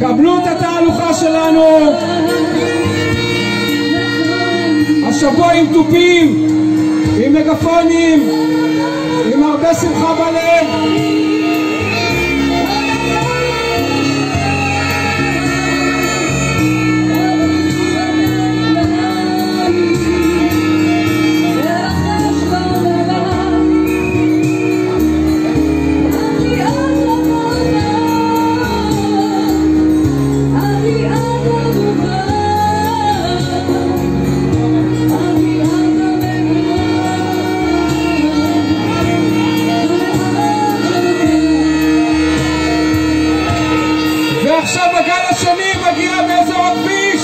קבלו את התהלוכה שלנו השבוע עם תופים, עם מגפונים, ועכשיו הגל השני מגיע באזור הכביש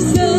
So.